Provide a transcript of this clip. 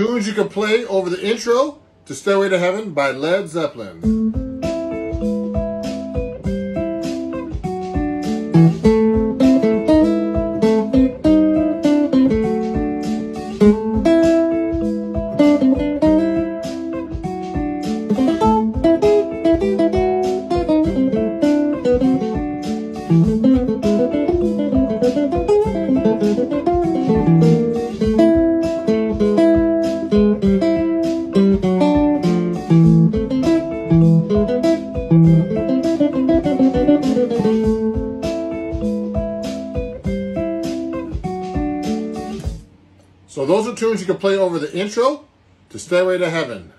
Tunes you can play over the intro to Stairway to Heaven by Led Zeppelin. So those are tunes you can play over the intro to Stairway to Heaven.